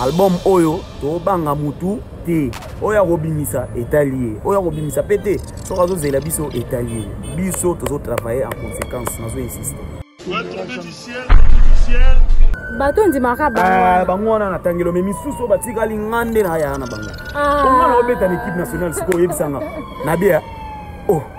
album oyo tobanga mutu te oyo akobimisa etali ye oyo akobimisa mpe te soki azozela biso etali ye biso tozotravaille en conséquence nazo insiste bato ondimaka ah, bango wana na tangelo me misusu oyo batikali nga nde nayaya na bango ah. onga na obeta na équipe nationale sikoyo oyebisanga nabia o oh.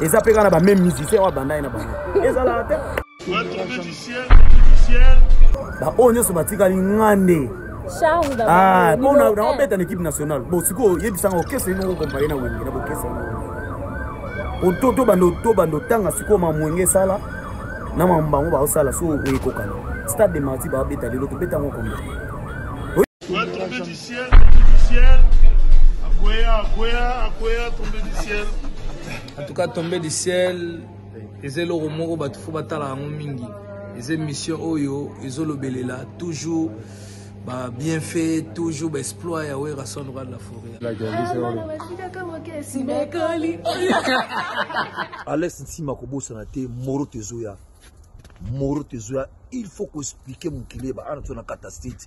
eza mpe kaka na bameme musicien oyo abanda ye na bango ezalaka te baoyo nyonso batikali nga nde mpo nakobeta na équipe nationale bon sikoyo yebisanga okesa ye noko kompare na wenge na bokesa tobanda otanga sikoyo mamwenge esala na mambango baosala so oekokana stade de marti babeta lelo tobeta yango kombe Quoi tomber du ciel, tomber du ciel. Akwea, akwea, akwea, tomber du ciel. En tout cas, tomber du ciel, eza eloko moko bato fo batala yango mingi. Eza émission oyo ezolobelela toujours ba bienfait, toujours ba exploit ya Werrason roi de la forêt. Alex Nsima kobosana te Moro Tezoya. Moro Tezoya, il faut ko expliquer mokili ba ana tona catastrophe.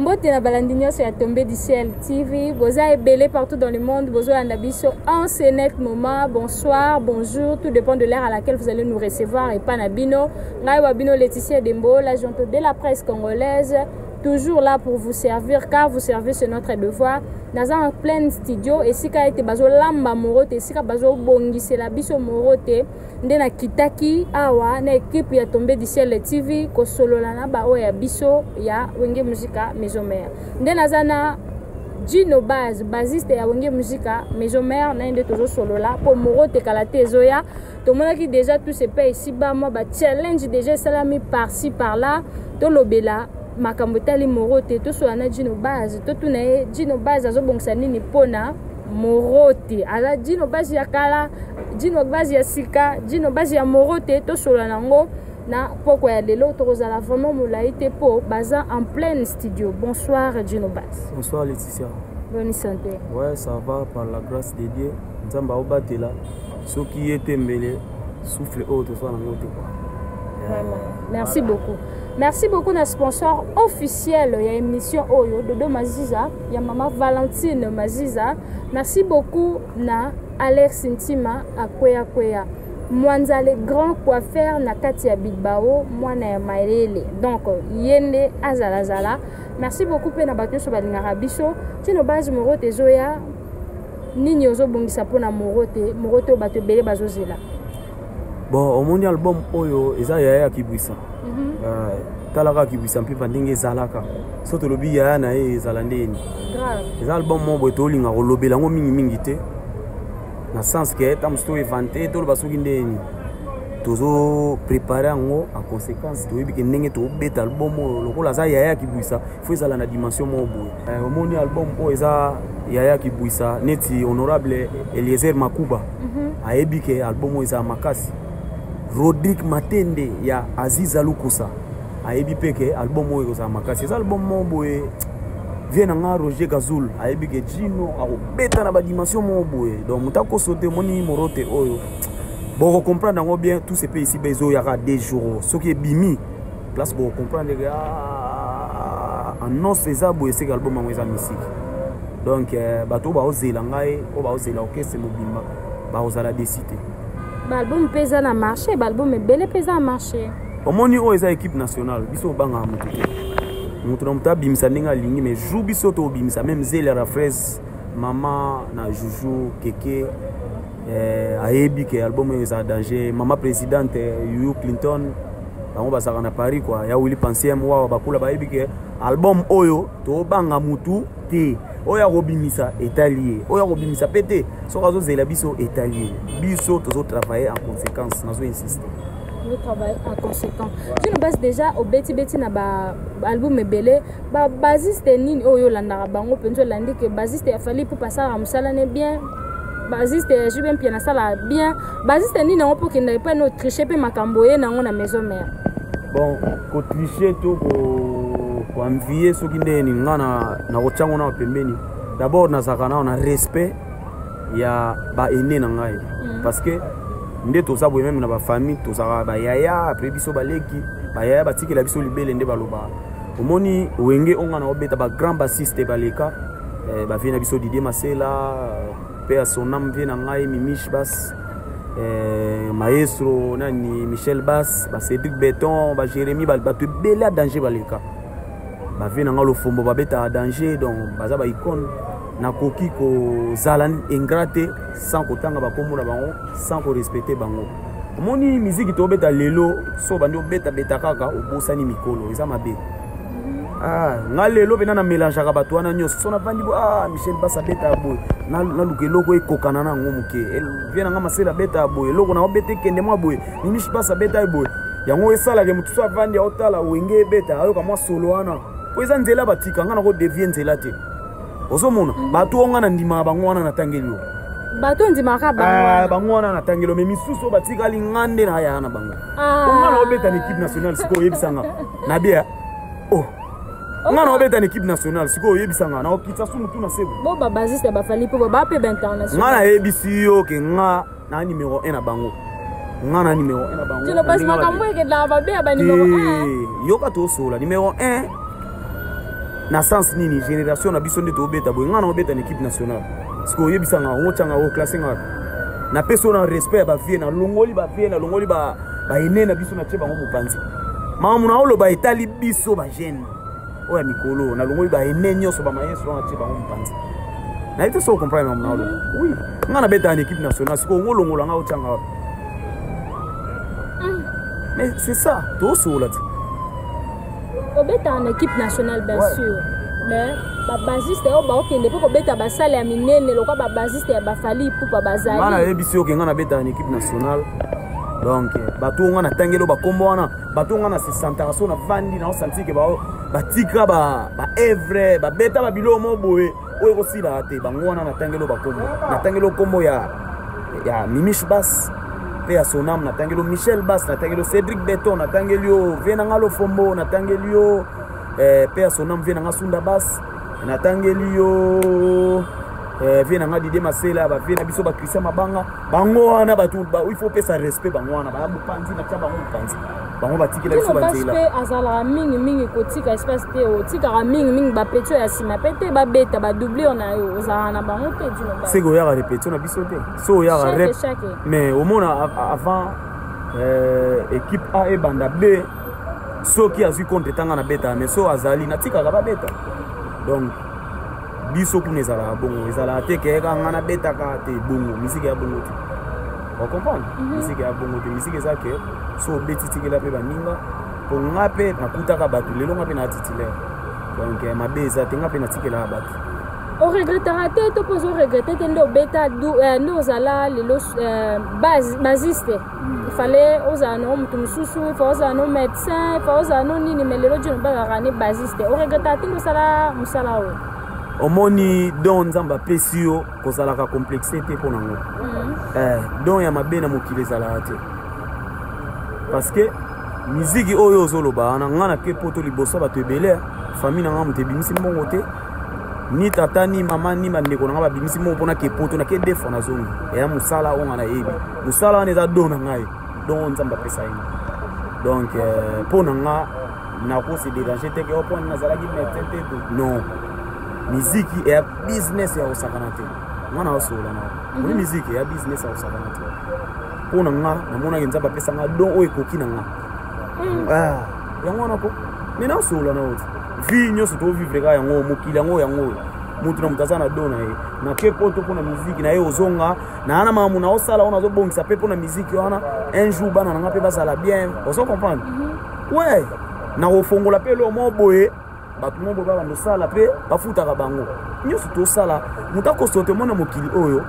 mbote na balandi nyonso ya tombe du ciel tv boza ebele partout dans le monde bozoyanda biso en ce net moment bonsoir bonjour tout dépend de l'heure à laquelle vous allez nous recevoir epa na bino ngai wa bino laetitia dembo la jonto de la presse congolaise toujours là pour vous servir car vous servez c'est notre devoir naza en pleine studio esika ete bazolamba moro te esika bazobongisela biso moro te nde nakitaki awa na ekipe ya tombe du ciel tv kosolola na baoyo ya biso ya wenge musika maison mère nde naza na jino base basiste ya wenge musika maison mère naye nde tozosolola mpo moro tekala te ezoya tomonaki déjà tout se paye isiba mwa bachallenge déjà esalami parci par là tolobela makambo etali moro te tosola na jino base totuna ye jino base azobongisa nini mpo na moro te aza jino base ya kala jino base ya sika jino base ya moro te tosola nango na pokwa ya lelo tokozala vraiment molai te mpo baza en pleine studio bonsoir jino base bonsoir leticia boni santé ouais ça va par la grâce de dieu nzambe aobatela soki ye te mbele souffle oyo tozwa nango te kwa vraiment merci beaucoup Merci beaucoup na sponsor officiel ya émission oyo Dodo Maziza ya mama Valentine Maziza. Merci beaucoup na Alex Ntima akweya kweya. Mwanza le grand coiffeur na kati ya Bilbao mwana ya Mayele. Donc yende azala zala. Merci beaucoup pe na bato nyonso balingaka biso. Tino base moro tezoya nini ozobongisa mpo na moro te moro te oyo bato ebele bazozela bon omoni album oyo eza yaya ya kibwisa mm -hmm. uh, eh, talaka kibwisa mpipa ndenge ezalaka so tolobi yaya na ye ezala ndeni eza album moko boye tolinga kolobela yango mingimingi te na sens ke ntango mosusu toevante toloba soki ndeni tozo prepare yango en conséquence toyebi ke ndenge tobeta album oyo lokola aza yaya ya kibwisa faut ezala na dimension moko boye eh, omoni album oyo eza yaya kibuisa neti honorable eliezer makuba mm -hmm. ayebi ke album oyo eza makasi rodrik matende ya aziza lukusa ayebi mpe ke album oyo ekozala makasi eza album moko boye vie na nga roger gazul ayebi ke jino akobeta na badimension moko boye donc moto akoso te omoni morote oyo boko comprendre yango bien tout se pe ici ba ezoyaka de jour soki ebimi place boko comprendre que ah, annonce eza boye seke album yango eza misiki donc euh, bato oyo baozela ngai oyo baozela orchestre mobimba bakozala desi te baalbum mpe eza na marché baalbum ebele mpe eza na marché omoni oyo eza équipe nationale biso obangaka moto te moto na moto abimisa ndenge alingi mais jour biso tobimisa meme zelera fraise mama na joujou keke eh, ayebi ke album oyo eza danger mama présidente yuyu clinton bango bazalaka na paris kua ya wili pansiem wawa bakula bayebi ke album oyo tobanga mutu te oyo akobimisa etali ye oyo akobimisa mpe te soki azozela biso etali ye biso tozotravaille en conséquence nazo insiste travail en conséquent jino basi déjà obetibeti na baalbum ebele babasiste nini oyo olandaka bango mpenza olandi ke basiste ya fali mpo basalaka mosala ne bien basiste ya jubempia nasalaka bien baziste nini yango mpo okenda epai na otriche mpe makambo oye na yango na maison mare bon kotriche to koanvie soki ndenge nini nga nakotya yango nao pembeni d'abord nazalaka nao na respect ya baene na ngai mm. parce que nde toza boye meme na bafamille tozalaka bayaya apres biso baleki bayaya batikela biso libele nde balobaka omoni wenge onga na obeta bagrand bassiste baleka eh, bavie na biso didie masela Paix à son âme, vie na ngai, Mimish Bass, eh, Maestro, nani, Michel Bass, ba Cédric Béton, ba Jérémy, ba, ba tout belé à danger baleka. Ba vie na ngai lofombo ba beta à danger donc baza ba icône. Nakoki ko zala ingrate sans kotanga ba kombo na bango, sans ko respecter bango. Omoni miziki tobeta lelo so bandi obeta beta kaka obosani mikolo eza mabe. Ah, nga lelo mpena na mélangeaka bato wana nyonso so navandi bo ah, michel basa abeta ya boye naluka eloko ekokana na yango moke vie na nga masela abeta ya boye eloko nango beta ekende mwa boye nimishi basa abeta ye boye yango esalaka motu so avandi aotala wenge ebeta ayoka mwa solo wana mpo eza nzela batika nga nako devie nzela te ozomona mm. bato oyo nga na ndimaka bango wana natangeli yo bato ondimaka ah, bango wana na tangelo me misusu oyo batikali nga nde na yaya na bango ah. onga na obeta na équipe nationale sikoyo oyebisanga na bia oh nga na obeta na équipe nationale sikoyo oyebisa nga na okitisa su mutu na sebo bo ba basiste ba fali po ba pe ba international nga na yebisi yo ke nga na numéro 1 na bango nga na numéro 1 na bango tino pas makambo eke la ba be ba numéro 1 yoka to sola numéro 1 na sens nini génération na biso nde tobeta boye ngai na obeta na équipe nationale siko oyebisa nga yango otyanga o classe nga napesi yo na respect ya bavie nalongoli bavie nalongoli baene na biso natye bango mopanzi mamu na oloba etali biso bagene oyo ya mikolo nalongoli baene nyonso bamaestro wana tie bango mopanzi naye te soko comprendre mamu na oloba wi nga nabetaka na équipe nationale sikoyo ngo olongola nga otyanga wapi hmm. mais c'est ça toosolola ti obetaka na équipe nationale bien sûr mais babasiste oyo baokende mpe kobeta basale ya minene lokwa babasiste ya bafali ipupa bazali nga nayebisi yo ke nga nabetaka na équipe nationale donc bato oyo ngai natangeli oyo bakombo wana bato oyo ngai na sesantaka so navandi na osantike bao batika baevre babeta babiloko moko boye oyo ekosilaka te bango wana natangeli oyo bakombo natangeli okombo ya ya mimish bas mpe ya sonam natangeli yo michel bas natangeli yo cédric beton natangeli yo vie na ngai lofombo natangeli yo eh, mpe ya sonam vie na ngai sunda bas natangeli yo eh, vie na ngai didie masela bavie na biso bakristian mabanga bango wana bato il faut pesa respect bango wana baya bopanzi batya bango bopanzi bango batikela biso banzela mpe azalaka mingi mingi kotika espace te otikaka mingi mingi bapetio ya nsima mpe te babeta badoublure na yo ozalaka na bango te seke oyaka repetio na biso te so oyaka rep mais omona avant euh, équipe a ebanda b soki azwi compte etanga na beta mais so azali natikaka babeta donc biso kuna ezalaka bongo ezalaka te keyeka nga nabetaka te bongo miziki ya bongo te ocomprendre mhm. miziki ya bongo te miziki eza ke so obeti tikela mpe baninga mpo nga mpe nakutaka bato lelo nga mpe na titulaire donc eh, mabe eza te nga mpe natikelaka bato oregretaka te to mpo ozoregrete te nde obeta eh, nde ozala lelo eh, basiste il fallait ozala nango moto mosusu il faut ozala no médecin il faut ozala no nini mais lelo jino bakaka ne basiste oregreta te ndosala mosala oyo omoni don nzambe apesi yo kozalaka complexe te mpo nango mhm. eh, don ya mabe na mokili ezalaka te parce que miziki oyo ozoloba wana ngai nake poto liboso bato ebele famille na ngai moto ebimisi mbongo te ni tata ni mama ni bandeko na ngai babimisi moko mpona ke poto nake de fois nazongi eya mosala oyo ngai nayebi mosala wana eza do na ngai donko nzambe apesa ye ngai donc mpo euh, na ngai nakosi dérange te ke oponi oh, nazalaki médecin te to non miziki eya business ya kosakana te ngai naosolola na mhm. oni miziki eya business ya kosakana te mpo na ngai namonaki nzambe apesa ngai don oyo ekoki na ngai mhm. ah. yango wana ko me nasola na oti vie nyonso tovivre kaka yango mokili yango yango oyo motu na moto aza na do na ye nake poto mpo na miziki na ye ozonga naa na mamu naosala wana azobongisa mpe mpo na miziki wana un jour bana na ngai mpe bazala bien ozo comprendre mhm. we nakofongola mpe eloo moko boye bato moko boba bamosala mpe bafutaka bango nyonso tosala moto akosote mwana mokili oyo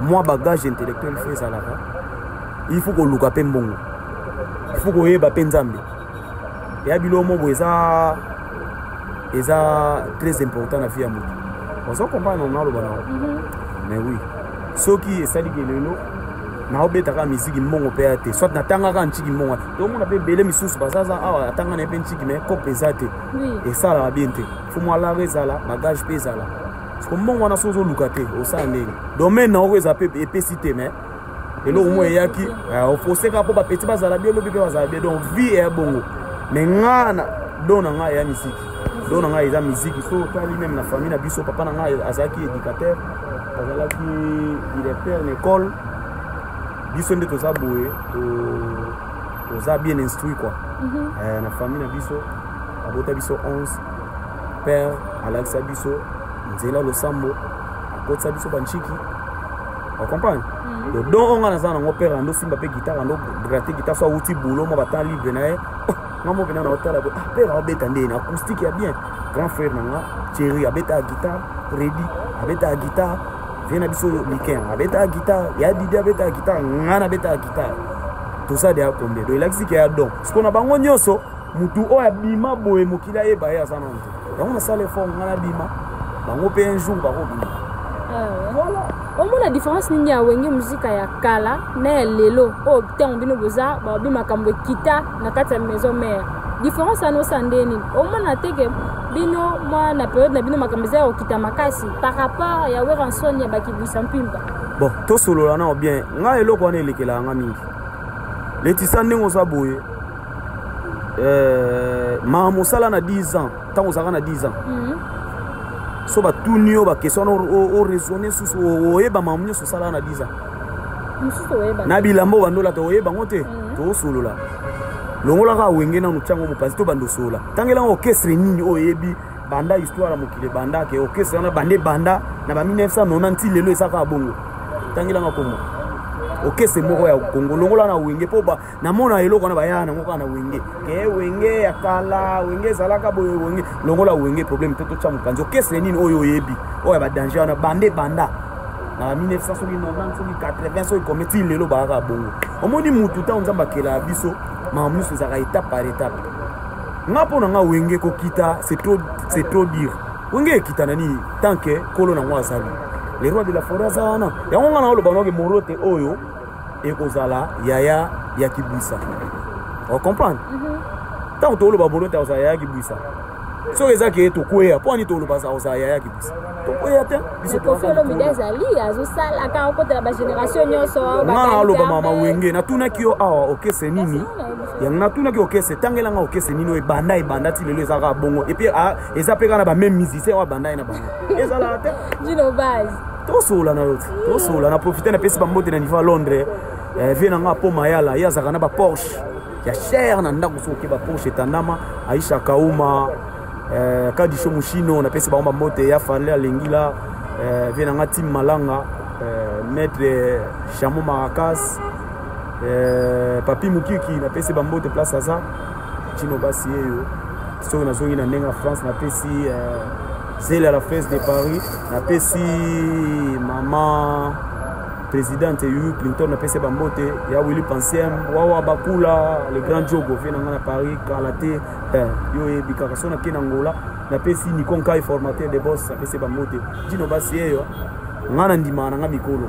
mwa bagage intellectuel fo ezalaka il faut koluka mpe mbongo il faut koyeba mpe nzambe ya biloko moko eza eza très important na vie ya moto ozo comprendre naloba na mhm. mais oui soki esali ke lelo naobeta kaka miziki mbongo mpe ya te soit natanga kaka ntiki mbongo tomona mpe ebele misusu bazaza awa ah, atanga na ye mpe ntiki mai cope eza te esalaka bien te fo mwa lare ezala bagage mpe ezala siko mbongo wana soki ozoluka te osala ndenge domaine na oko eza mpe epesi te mai eloko moko eyaki eh, ofoseka mpo bapeti bazala bie lobi mpe bazala bie donc vie eya bongo mai ngaa na do na ngai eya miziki do na ngai eza miziki so otali meme na famille na biso papa na ngai azalaki éducateur azalaki directeur na ekole biso nde toza boye toza bien instruit kua mhm. eh, na famille na biso abota biso 11 père alakisa biso nzela losambo akotisa biso banchiki ocomprendre mhm. donc don onga naza nango père ando simba mpe gitare ando grate gitare so awuti boulot mwa batemp libre na ye oh, nga mopena na otala boye ah père aobeta nde na acoustique ya bien grand frère na nga thierry abetaka guitare redi abetaka guitare vie na biso likin abetaka guitare ya didi abetaka guitare nga nabetaka guitare tosa deya kombe do elakisi ke ya don siko na bango nyonso motu oyo abima boye mokili ayeba ye aza nano te yango nasala effort nga nabima bango mpe un jour bakobima ah omona différence nini ya wenge muzika ya kala na ya lelo oyo oh, ntango bino boza babi makambo ekita na kati ya maison mère différence wana osa nde nini omona te ke bino mwa na periode na bino makambo eza ya kokita makasi par rapport ya weranson ya bakibwisa mpimba bon tosolola nao bien ngai eloko wana elekelaka nga mingi letisa ndenge oza boye euh, maa mosala na 10 ans ntango ozalaka na 10 ans mm -hmm. so batuni yo bakestion wana oraisonne susu oyeba mamu nyonso osalaka na 10 ans na bilamba oyo bandola tokoyeba yango te mhm. tokosolola longola kaka wenge nanu ntiango mopanzi to banda osolola tangela yango orchestre nini oyo eyebi banda histoire ya mokili ebanda ke orchestre wana banda ebanda na ba 1990 ti lelo eza kaka bongo tangela yango kombo orchestre moko ya kongo longola na wenge mpo namona eloko wana bayaka nango kaka na wenge ke wenge ya kala wenge ezalaka boye wenge longola wenge problème te totya mopanzi okese nini oyo oyebi oyo ya badanger wana banda ebanda na 1900 soki 90 soki 80 soki kome ti lelo bakaka bongo omoni motu ntango nzambe akelaka biso makambo nyonso ezalaka étape par étape nga mpo na nga wenge kokita c'est trop, trop dire wenge ekita na nini tant ke kolo nango azali le roi de la forêt aza wana yango nga na oloba noke morote oyo ekozala yaya ya kibwisa ocomprendre ntango toloba bolota akozala yaya kibwisa soki eza ke tokweya mpo ani toloba akozala yaya kibwisa tokweya te bisoaloba mama wenge natunaki yo awa okese nini yango natunaki okese tangelanga okese nini oyo ebanda ebanda ti lelo ezaka bongo epui ah, eza mpe kaka na bameme musicien oyo abanda ye na bango ezalaka te tosolola na yo ti tosolola na profite na pesi bambote na niveau ya londres eh, vie na nga po mayala ye azalaka na baporshe ya chere na ndako soki okeba porshe etandama aisha kauma eh, kadisho mushino napesi bango bambote ya fanle alengila eh, vie na nga tim malanga eh, maître chamo maracas eh, papi mokiki napesi bambote place aza chino basi yeyo soki nazongi na ndenge ya france napesi eh, zele ya la fraise de paris napesi mama présidente yulu clinton napesi bambote ya willi pansem wawa bakula le grand jogo vie na ngai na paris kala te eh, yo oyebi kaka so nake na ngola napesi nikonkai formateur de bos napesi bambote jino basi eyo ngai na ndimaka na ngai mikolo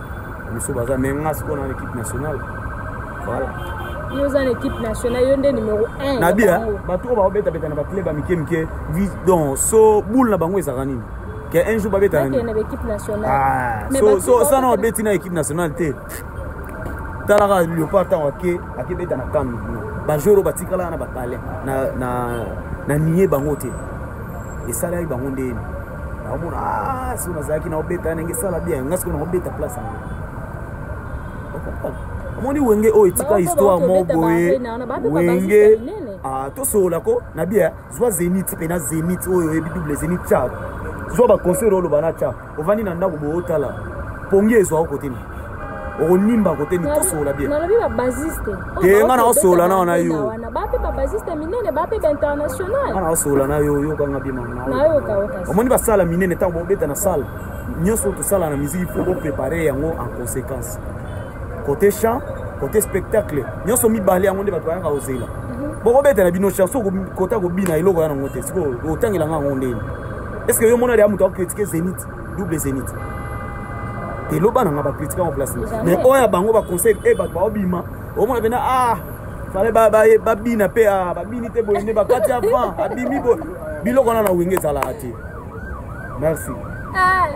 biso baza me nga sikoyo na équipe nationale voilà yo oza na équipe nationale yo nde numéro 1 na bia bato oyo baobetabeta na baclub ya mike mike donc so boule na bango ezalaka nini ke un jour babetaka nini ah, so sana babeti na équipe nationale te talaka leopard ntango ake akebeta na kami bajour oyo batikalaka na bapale na nie bango te esalaki bango ndeni naomona ah, soki nazalaki naobeta ndenge esala bien nga sikoyo naobeta place yango omoni wenge oyo etika histoire moko boye wenge ah, tosolola ko na bia zwa zenit mpe na zenit oyo oyebi double zenit chat zwa baconseil oloba na chat ovandi na ndako bootala pongi ezwa o kote nini okonimba kote nikosola bien nalobi babasiste te nga naosolola nao na yo bape babasiste minene bape bainternational nga naosolola na yo yokanga bima omoni basala minene ntango bobeta na sale nyonso tosala na miziki mpo boprepare yango en conséquence kote chant kote spectacle nyonso mibale yango nde bato bayaka kozela mhm. bokobeta na bino chant so kota kobina eloko ya nango te sikoyo otangela nga yango ndeni est ce que yo mona deya moto akokritike zenite double zenith eloba na nga bakritika yango place mais oyo ya bango baconseil e eh, bato baobima omona mpena ah fale babina mpe ah, babini te boye nde bakati avant abimi boye biloko wana na wenge ezalaka te merci ah,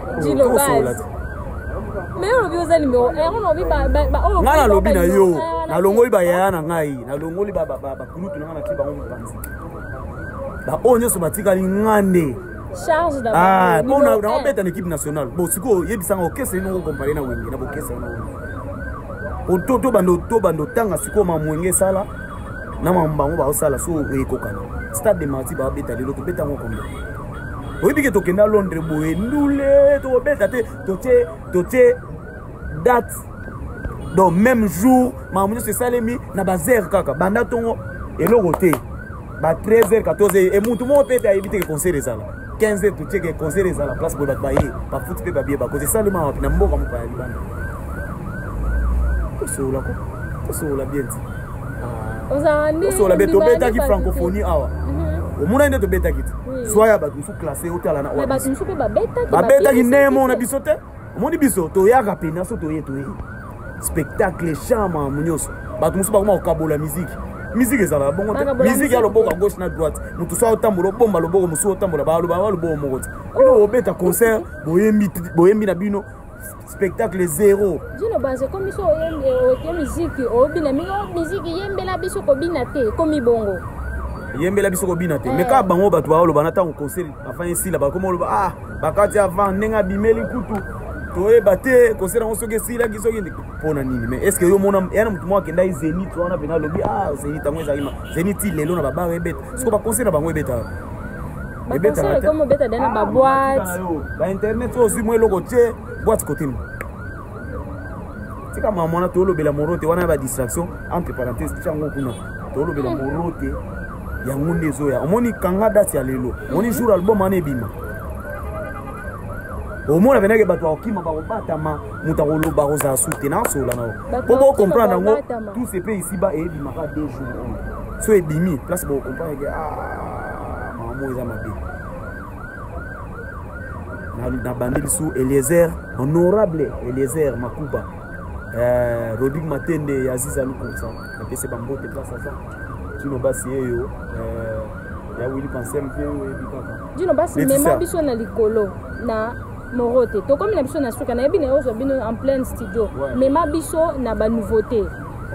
ngai nalobi na yo ah, nalongoli bayaya na ngai nalongoli bakulutu na ngai natie bango mopanzi baoyo nyonso batikali ngai nde charge na ah bon na na beta na équipe nationale bon siko yebisa ngo kese no comparer na wenge na bokese na wenge to to bando to bando tanga siko ma mwenge sala na mambango ba osala so ekokana stade de martyr ba beta lelo to beta ngo kombe oyebi ke tokende a londres boye ndule tokobeta te totie totie date donc même jour makambo nyonso esalemi na bazere kaka banda ntongo eloko te ba 13h 14h et mutu moko pete ayebi te ke concert ezala 15h totie ke concert ezala place boye bato baye bafuti mpe babie bakozi esalema wapi na mboka moko ya libanda tosolola ko tosolola bien ti ah. osolola bien tobetaki francophonie awa mhm. omonani nde tobetaki ti zwa ya bato mosusu classe otalana babetaki ndenge mona biso te omoni biso toyaka mpena so toye toye spectacle chant makambo nyonso bato mosusu bakoma kokabola miziki miziki ezalaka bongo te miziki ya loboko ya gauche na droite moto so aotambola obomba loboko mosusu otambola baloba ba loboko moko te bino obeta concert boyembi na bino spectacle zero jino banza ekomi so oke miziki obina mingi miziki yembela biso kobina te ekomi bongo yembela biso kobina te me eh. kaka bango bato baoloba na ntango concert bafani esila bakoma oloba ah bakati avant ndenge abimeli kutu toyeba te kosela yango soki esilaki soki mpo na nini mais estce yo omona yana motu moko akenda ye zenit wana mpena alobi ah zenit yango ezalaki ma zenit ti lelo na babare ebeta soko baconseil na bango ebetaka ebetaka te bainternet oyo ozwi mwa eloko te boite kotema tika mama mwana tolobela morote wana ya badistraction entre parenthèse tia yango kuna tolobela morote yango nde ezoya omoni kanga date ya lelo omoni jour album wana ebima omona penake bato bakokima bakobatama moto akoloba akozala su te nasola na yo mpo bocomprendre yango tous epe isiba ebimaka deux jours oyo so ebimi place bocomprendre ke ah, mamo eza mabe nabandi lisu eliezer honorable eliezer makuba eh, rodrigue matende ya aziza lukunsa napesi bambote place aza kino basi yeyo eh, ya wili pansem mpe oyebi kaka dino basi mema biso na likolo na moro te tokomi na biso na suka nayebi na yo ozwa bino en plein studio mema biso na banouveauté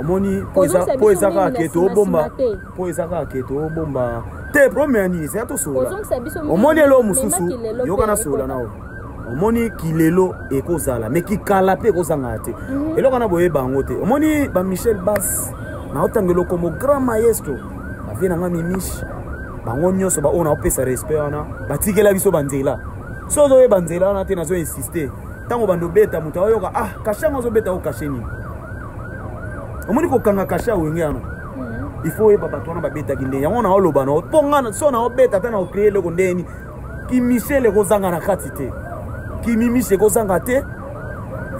omoni mpo eza kaka ke tobomba mpo eza kaka ke tobomba te problème ya nini ezeya tosolola omoni elo mosusu yoka nasolola na yo omoni kilelo ekozala me kikala mpe ekozangaka te mhm. eloko na boyeba yango te omoni bamichel bas naotanga eloko mo grand maestro bavie na ngai mimiche bango nyonso baoyo naopesa respect wana batikela biso banzela so ozoyeba nzela wana te nazo insiste ntango bando obeta moto aoyoka ah kashe yango azobeta o kashe nini omoni kokanga kashe awenge yango il faut oyeba bato wana babetaki nde yango na oloba na mpo nga so na obeta ata na ocree eloko ndenge nini kimisele ekozanga na kati te kimimise ekozanga te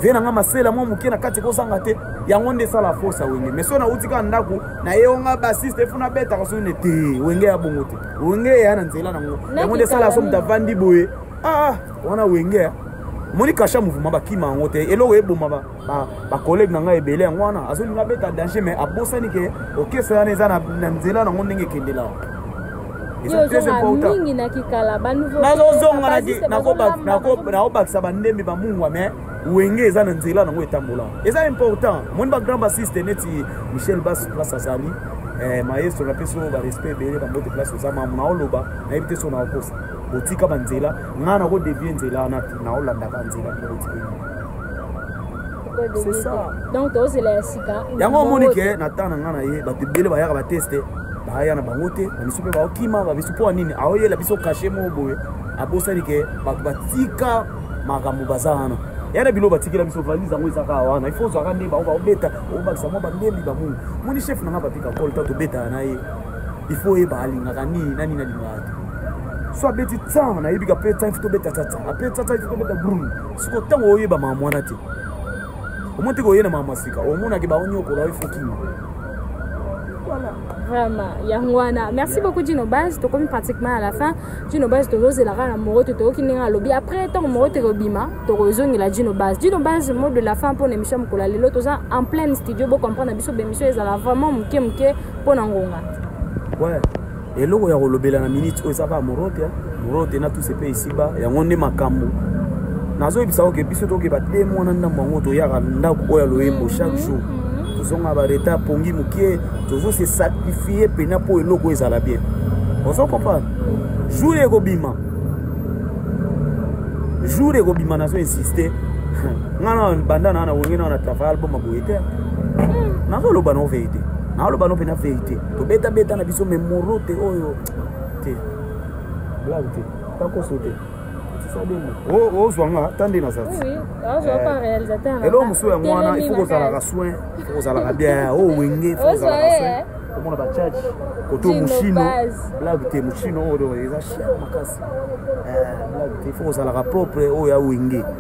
vie na nga masela mwa moke na kati ekozanga te yango nde esala force ya wenge mais so nauti kaka ndako nayeyo nga basiste efo nabetaka soki ne te wenge ya bongo te wenge eya na nzela nango yango nde esala so moto avandi boye aa ah, ah, wana wenge moni kasha mouvement bakima yango te eloko eboma ba collègue na ngai ebele yango wana azolinga abeta danger mais abosani ke okese wana eza na nzela nango ndenge ekendela nazozonga nakobakisa bandembi bamungwa mais wenge eza na nzela nango etambola eza important omoni bagrand bassiste neti michel bas place azali eh, maestro napesi oyo barespect ebele bambote place oza mamu naoloba nayebi te so naokosa botika banzela ngai nakodevie nzela naolandaka nzela botika c'est ça donc tozela ya sika yango omoni ke na temps na ngai na ye bato ebele bayaka bateste baya na bango te na biso mpe baokima babiso mpo ya nini aoyela biso kashe moko boye abosani ke bato batika makambo baza wana yana bino batikela biso valise yango ezaka wana ifo ozwaka nde bango baobeta obakisa mwa bandembi bamungu moni chef na ngai papika kolo ta tobetaka na ye ifo oyeba alingaka nini na nini alingaka te so abeti tsan nayebika mpe tsan ifo tobeta tsatsa ape tsatsa ifo tobeta brune siko ntango oyeba mama mwana te omoni teke oye na mama sika omonaki baonyokola yo ifokima vraiment yango wana merci beaucoup dino base tokomi pratiquement à la fin dino base tozozelaka na morote toyoki ndenge alobi après ntango morote ekobima tokozongela dino base dino base mot de la fin mpo na émission mokolo ya lelo toza en pleine studio bocomprendre biso baémission ezala vraiment moke moke mpo na ngonga ouais. eloko ya kolobela na minute oyo ezaka morote hein. morote na tuse mpe esiba yango nde makambo nazoyebisa oke biso tokeba te mwana ndambo yango toyaka ndako oyo ya loyembo chaque jour tozonga bareta pongi mokie tozo se sacrifie mpena mpo eloko ezala bien ozo comprendre jour ekobima jour ekobima nazo insiste nga na banda na na wenge na na travail album ya boye te nazoloba na verité naloba no mpe na verité tobeta beta na biso mais morote oyo te blague te takoso te ozwa nga ata nde nazali eh, eloko mosusu yango wana ifo kozalaka soin ifo kozalaka bien o wenge ifo kozalaka soin eh. omona bachachi koto moshino blague te moshino oyo eza shia makasi eh, blague te ifo kozalaka propre oyo ya wenge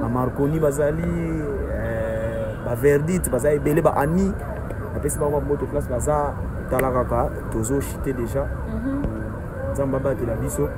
ba marconi bazali eh, ba verdite baza ebele ba ani napesi bango bamoto place baza tala kaka tozo chite déjà mhm. nzambe abatela biso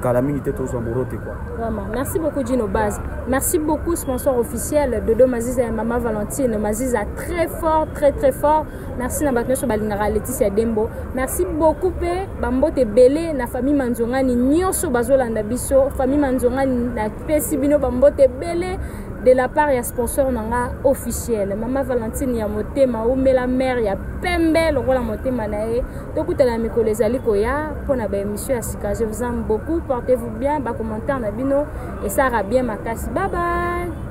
kala mingi te tozwa moro te kua vraiment merci beaucoup dino base merci beaucoup sponsor officiel dodo maziza ya mama valentine maziza très fort très très fort merci na bato nyonso balingaka leticia dembo merci beaucoup mpe bambote ebele na famille manzongani nyonso bazolanda biso famille manzongani na pesi bino bambote ebele de la part ya sponsor na nga officiel mama valentine ya motema umela mare ya pembe lokola motema na ye tokutana ya mikolo ezali koya mpo na baémission ya sika je vous aime beaucoup portez vous bien bacommentaire na bino esara bien makasi babaye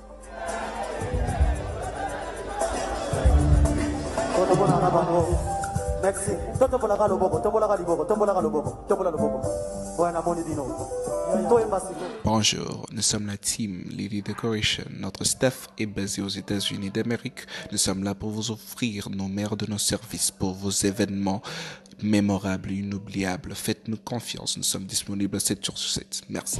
Todo mundo na bandeira. Bonjour, nous sommes la team Lily Decoration. Notre staff est basé aux États-Unis d'Amérique. Nous sommes là pour vous offrir nos mères de nos services pour vos événements mémorables et inoubliables. Faites-nous confiance, nous sommes disponibles 7 jours sur 7. Merci.